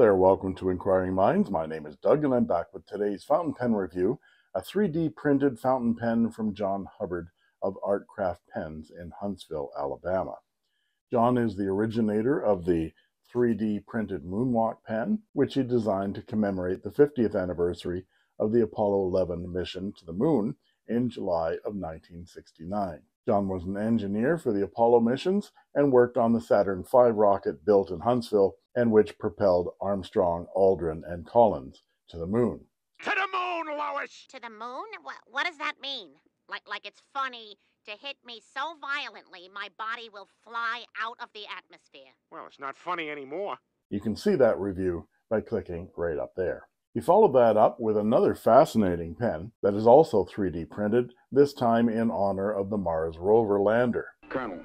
There, welcome to Inkquiring Minds. My name is Doug and I'm back with today's fountain pen review, a 3D printed fountain pen from John Hubbard of Artcraft Pens in Huntsville, Alabama. John is the originator of the 3D printed Moonwalk pen, which he designed to commemorate the 50th anniversary of the Apollo 11 mission to the moon in July of 1969. John was an engineer for the Apollo missions and worked on the Saturn V rocket built in Huntsville and which propelled Armstrong, Aldrin, and Collins to the moon. To the moon, Lois! To the moon? What, what does that mean? Like, like it's funny to hit me so violently my body will fly out of the atmosphere. Well, it's not funny anymore. You can see that review by clicking right up there. He followed that up with another fascinating pen that is also 3D printed, this time in honor of the Mars rover lander. Colonel,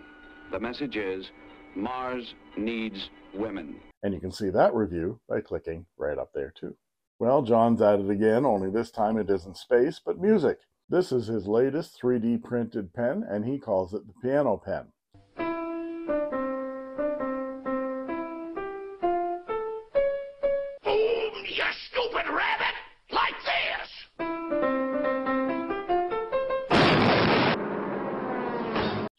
the message is Mars needs women. And you can see that review by clicking right up there too. Well, John's at it again, only this time it isn't space, but music. This is his latest 3D printed pen, and he calls it the Piano Pen. you stupid rabbit! Like this!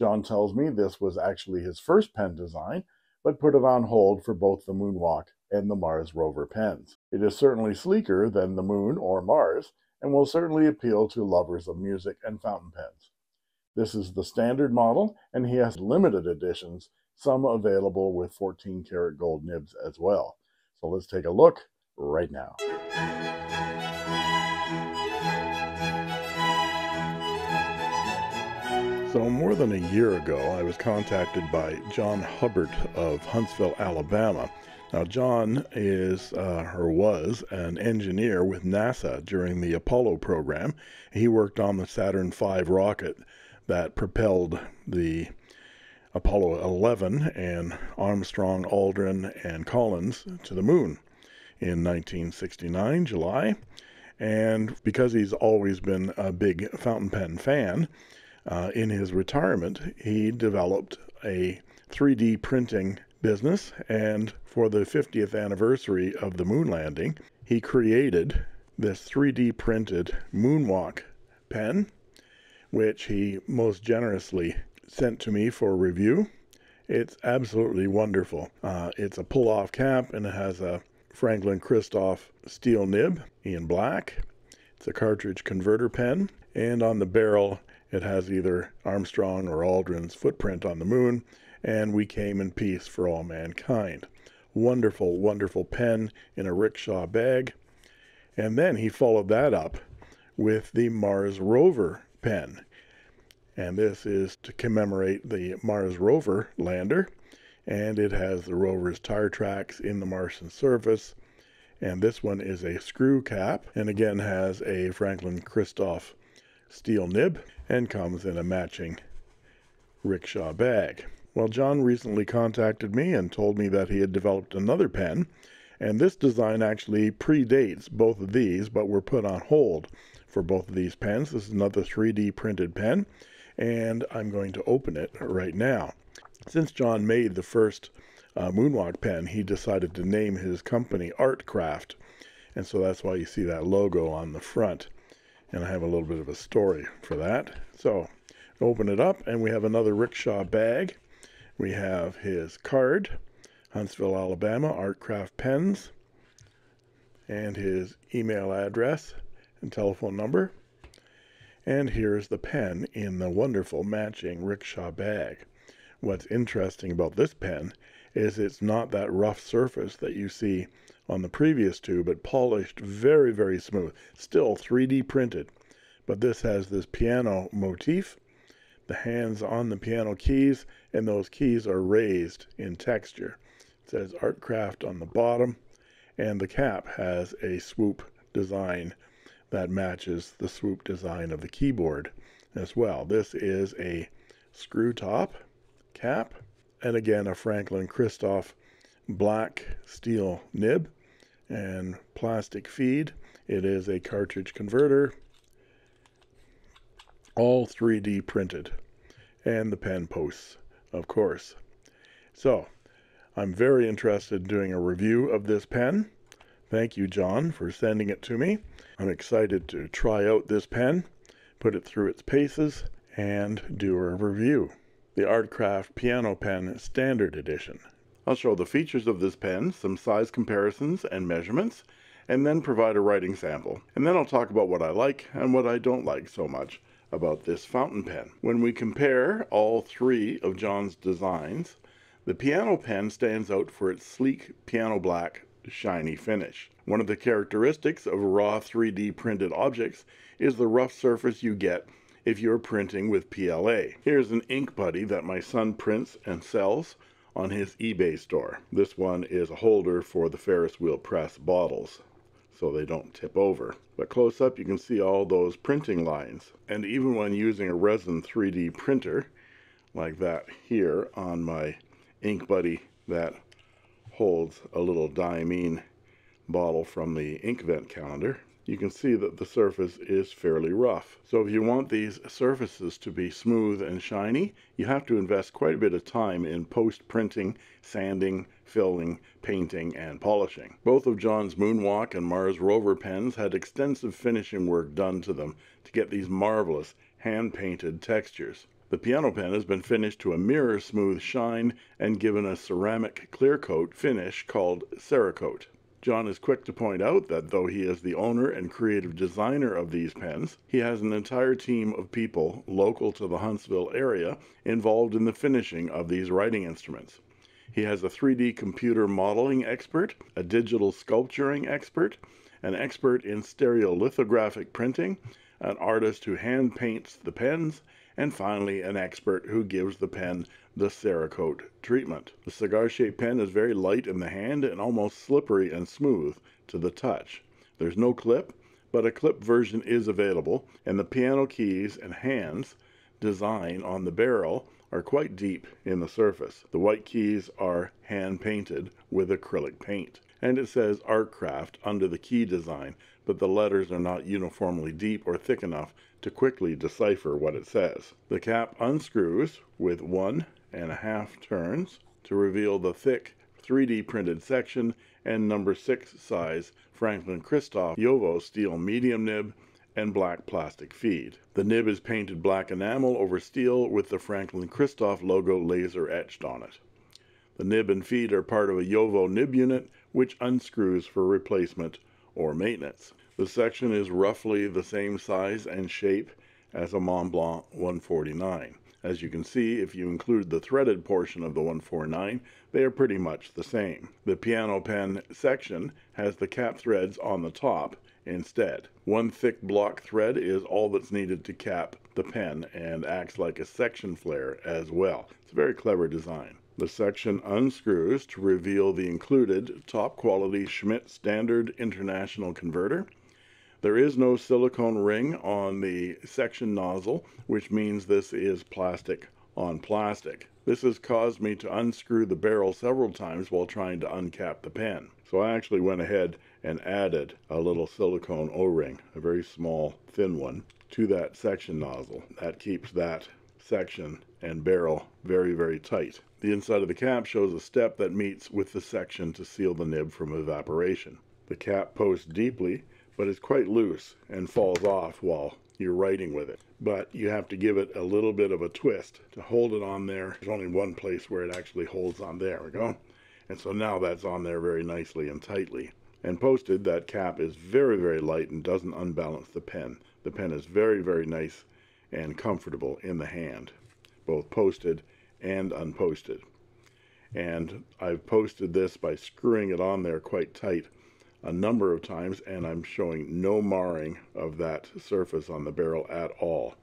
John tells me this was actually his first pen design, but put it on hold for both the Moonwalk and the Mars rover pens. It is certainly sleeker than the Moon or Mars, and will certainly appeal to lovers of music and fountain pens. This is the standard model, and he has limited editions, some available with 14 karat gold nibs as well. So let's take a look right now. So, more than a year ago, I was contacted by John Hubbard of Huntsville, Alabama. Now, John is, uh, or was, an engineer with NASA during the Apollo program. He worked on the Saturn V rocket that propelled the Apollo 11 and Armstrong, Aldrin, and Collins to the moon in 1969, July. And because he's always been a big fountain pen fan, uh, in his retirement, he developed a 3D printing business. And for the 50th anniversary of the moon landing, he created this 3D printed moonwalk pen, which he most generously sent to me for review. It's absolutely wonderful. Uh, it's a pull off cap and it has a Franklin Christoph steel nib in black. It's a cartridge converter pen, and on the barrel it has either Armstrong or Aldrin's footprint on the moon, and we came in peace for all mankind. Wonderful, wonderful pen in a rickshaw bag. And then he followed that up with the Mars rover pen. And this is to commemorate the Mars rover lander and it has the rover's tire tracks in the Martian surface. And this one is a screw cap and again has a Franklin Christoph steel nib and comes in a matching rickshaw bag. Well, John recently contacted me and told me that he had developed another pen, and this design actually predates both of these, but were put on hold for both of these pens. This is another 3D printed pen, and I'm going to open it right now. Since John made the first uh, Moonwalk pen, he decided to name his company Artcraft. And so that's why you see that logo on the front. And I have a little bit of a story for that. So open it up, and we have another rickshaw bag. We have his card, Huntsville, Alabama, Art Craft Pens, and his email address and telephone number. And here's the pen in the wonderful matching rickshaw bag. What's interesting about this pen is it's not that rough surface that you see on the previous two, but polished very, very smooth. Still 3D printed, but this has this piano motif, the hands on the piano keys, and those keys are raised in texture. It says Artcraft on the bottom, and the cap has a swoop design that matches the swoop design of the keyboard as well. This is a screw top cap, and again a Franklin Christoph black steel nib and plastic feed. It is a cartridge converter, all 3D printed, and the pen posts, of course. So, I'm very interested in doing a review of this pen. Thank you, John, for sending it to me. I'm excited to try out this pen, put it through its paces, and do a review. The Artcraft Piano Pen Standard Edition. I'll show the features of this pen, some size comparisons and measurements, and then provide a writing sample. And then I'll talk about what I like and what I don't like so much about this fountain pen. When we compare all three of John's designs, the piano pen stands out for its sleek piano black shiny finish. One of the characteristics of raw 3D printed objects is the rough surface you get if you're printing with PLA. Here's an ink buddy that my son prints and sells on his eBay store. This one is a holder for the Ferris wheel press bottles so they don't tip over. But close up you can see all those printing lines. And even when using a resin 3D printer, like that here on my Ink Buddy that holds a little diamine bottle from the Inkvent calendar, you can see that the surface is fairly rough. So if you want these surfaces to be smooth and shiny, you have to invest quite a bit of time in post-printing, sanding, filling, painting, and polishing. Both of John's Moonwalk and Mars Rover pens had extensive finishing work done to them to get these marvelous hand-painted textures. The piano pen has been finished to a mirror smooth shine and given a ceramic clear coat finish called Cerakote. John is quick to point out that though he is the owner and creative designer of these pens, he has an entire team of people local to the Huntsville area involved in the finishing of these writing instruments. He has a 3D computer modeling expert, a digital sculpturing expert, an expert in stereolithographic printing, an artist who hand paints the pens, and finally an expert who gives the pen the Cerakote treatment. The cigar shaped pen is very light in the hand and almost slippery and smooth to the touch. There's no clip, but a clip version is available, and the piano keys and hands design on the barrel are quite deep in the surface. The white keys are hand painted with acrylic paint. And it says Artcraft under the key design, but the letters are not uniformly deep or thick enough to quickly decipher what it says. The cap unscrews with one and a half turns to reveal the thick 3D printed section and number 6 size Franklin Christoph JoWo steel medium nib and black plastic feed. The nib is painted black enamel over steel with the Franklin Christoph logo laser etched on it. The nib and feed are part of a JoWo nib unit which unscrews for replacement or maintenance. The section is roughly the same size and shape as a Mont Blanc 149. As you can see, if you include the threaded portion of the 149, they are pretty much the same. The piano pen section has the cap threads on the top instead. One thick block thread is all that's needed to cap the pen and acts like a section flare as well. It's a very clever design. The section unscrews to reveal the included top quality Schmidt Standard International converter there is no silicone ring on the section nozzle, which means this is plastic on plastic. This has caused me to unscrew the barrel several times while trying to uncap the pen. So I actually went ahead and added a little silicone O-ring, a very small thin one, to that section nozzle. That keeps that section and barrel very, very tight. The inside of the cap shows a step that meets with the section to seal the nib from evaporation. The cap posts deeply but is quite loose and falls off while you're writing with it. But you have to give it a little bit of a twist to hold it on there. There's only one place where it actually holds on. There we go. And so now that's on there very nicely and tightly. And posted, that cap is very, very light and doesn't unbalance the pen. The pen is very, very nice and comfortable in the hand, both posted and unposted. And I've posted this by screwing it on there quite tight a number of times and I'm showing no marring of that surface on the barrel at all.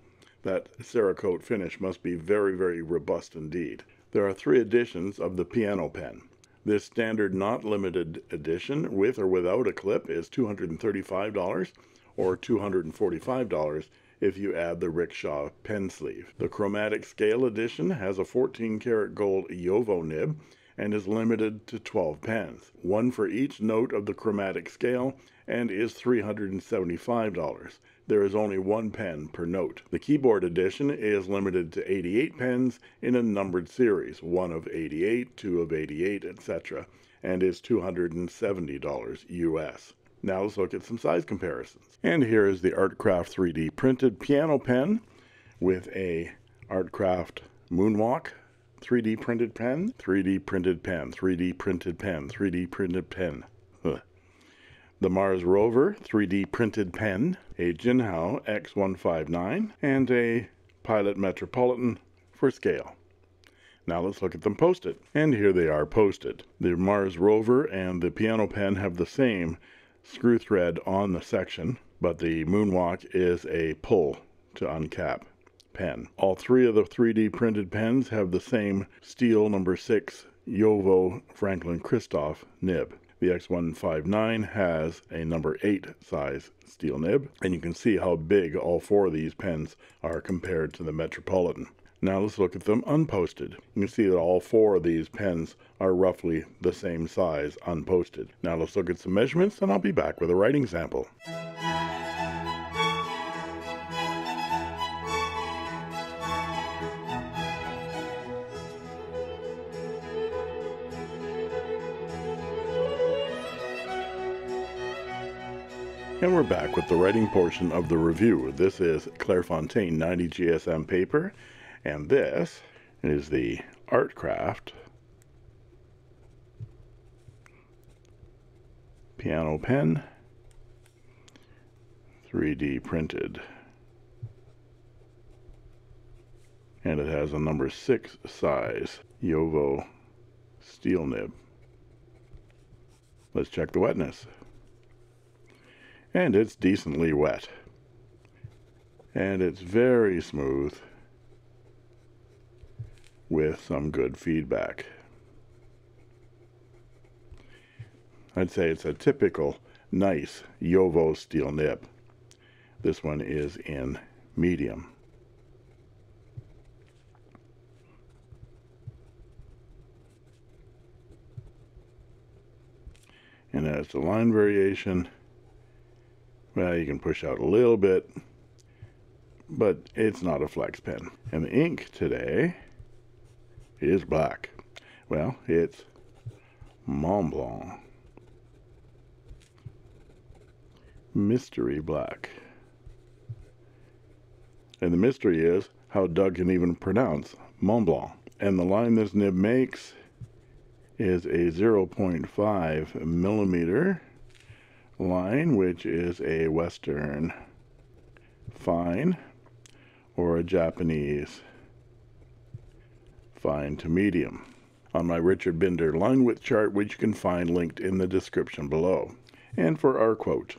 That Cerakote finish must be very, very robust indeed. There are three editions of the piano pen. This standard not limited edition with or without a clip is $235 or $245 if you add the rickshaw pen sleeve. The chromatic scale edition has a 14 karat gold JoWo nib and is limited to 12 pens, one for each note of the chromatic scale, and is $375. There is only one pen per note. The keyboard edition is limited to 88 pens in a numbered series, one of 88, two of 88, etc., and is $270 US. Now let's look at some size comparisons. And here is the Artcraft 3D printed piano pen with a Artcraft Moonwalk 3D printed pen, 3D printed pen, 3D printed pen, 3D printed pen. Ugh. The Mars Rover 3D printed pen, a Jinhao X159, and a Pilot Metropolitan for scale. Now let's look at them posted. And here they are posted. The Mars Rover and the piano pen have the same screw thread on the section, but the Moonwalk is a pull to uncap pen. All three of the 3D printed pens have the same steel number 6 JoWo Franklin Christoph nib. The X159 has a number 8 size steel nib, and you can see how big all four of these pens are compared to the Metropolitan. Now let's look at them unposted. You can see that all four of these pens are roughly the same size unposted. Now let's look at some measurements and I'll be back with a writing sample. And we're back with the writing portion of the review. This is Clairefontaine 90 GSM paper, and this is the Artcraft piano pen 3D printed. And it has a number 6 size JoWo steel nib. Let's check the wetness and it's decently wet. And it's very smooth with some good feedback. I'd say it's a typical nice JoWo steel nib. This one is in medium. And as the line variation, well, you can push out a little bit, but it's not a flex pen. And the ink today is black. Well, it's Mont Blanc. Mystery black. And the mystery is how Doug can even pronounce Mont Blanc. And the line this nib makes is a 0.5 millimeter line, which is a Western fine or a Japanese fine to medium on my Richard Binder line width chart, which you can find linked in the description below. And for our quote,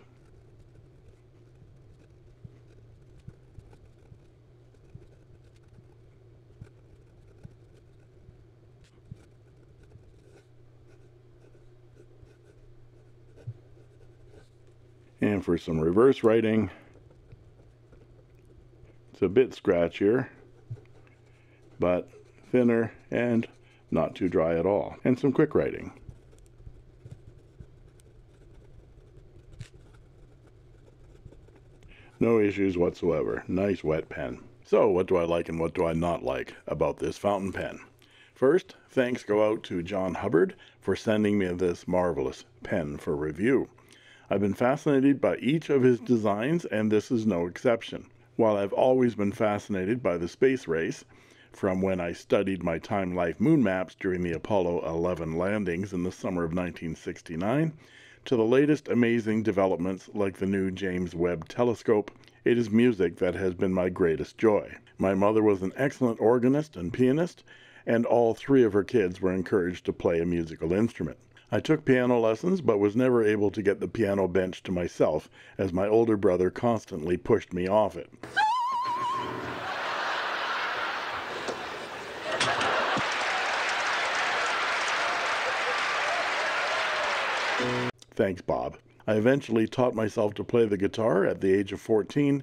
And for some reverse writing, it's a bit scratchier, but thinner and not too dry at all. And some quick writing. No issues whatsoever. Nice wet pen. So, what do I like and what do I not like about this fountain pen? First, thanks go out to John Hubbard for sending me this marvelous pen for review. I've been fascinated by each of his designs, and this is no exception. While I've always been fascinated by the space race, from when I studied my time life moon maps during the Apollo 11 landings in the summer of 1969, to the latest amazing developments like the new James Webb telescope, it is music that has been my greatest joy. My mother was an excellent organist and pianist, and all three of her kids were encouraged to play a musical instrument. I took piano lessons, but was never able to get the piano bench to myself, as my older brother constantly pushed me off it. Thanks, Bob. I eventually taught myself to play the guitar at the age of 14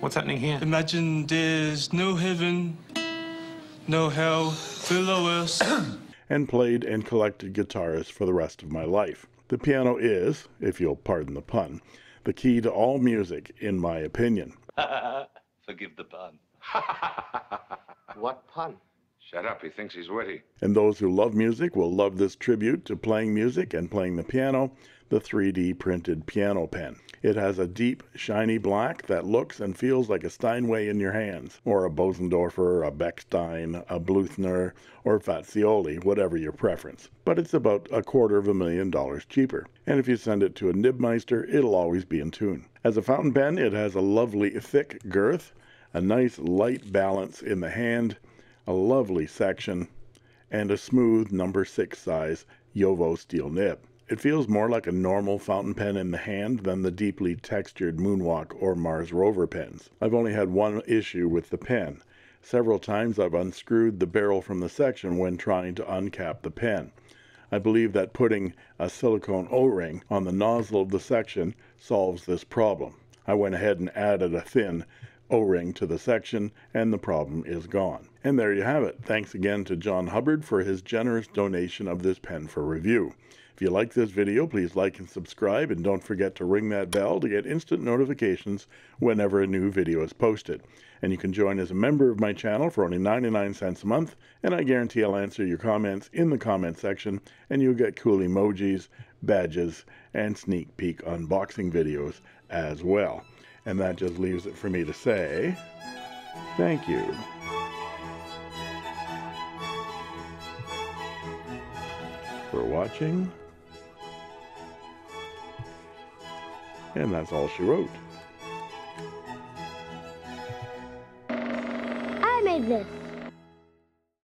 What's happening here? Imagine there's no heaven, no hell below us. and played and collected guitars for the rest of my life. The piano is, if you'll pardon the pun, the key to all music, in my opinion. Forgive the pun. What pun? Shut up, he thinks he's witty. And those who love music will love this tribute to playing music and playing the piano, the 3D printed piano pen. It has a deep, shiny black that looks and feels like a Steinway in your hands, or a Bosendorfer, a Bechstein, a Bluthner, or Fazioli, whatever your preference. But it's about a quarter of a million dollars cheaper. And if you send it to a Nibmeister, it'll always be in tune. As a fountain pen, it has a lovely thick girth, a nice light balance in the hand, a lovely section, and a smooth number 6 size JoWo steel nib. It feels more like a normal fountain pen in the hand than the deeply textured Moonwalk or Mars Rover pens. I've only had one issue with the pen. Several times I've unscrewed the barrel from the section when trying to uncap the pen. I believe that putting a silicone O-ring on the nozzle of the section solves this problem. I went ahead and added a thin O-ring to the section and the problem is gone. And there you have it. Thanks again to John Hubbard for his generous donation of this pen for review. If you like this video, please like and subscribe and don't forget to ring that bell to get instant notifications whenever a new video is posted. And you can join as a member of my channel for only 99 cents a month and I guarantee I'll answer your comments in the comment section and you'll get cool emojis, badges, and sneak peek unboxing videos as well. And that just leaves it for me to say thank you. For watching. And that's all she wrote. I made this.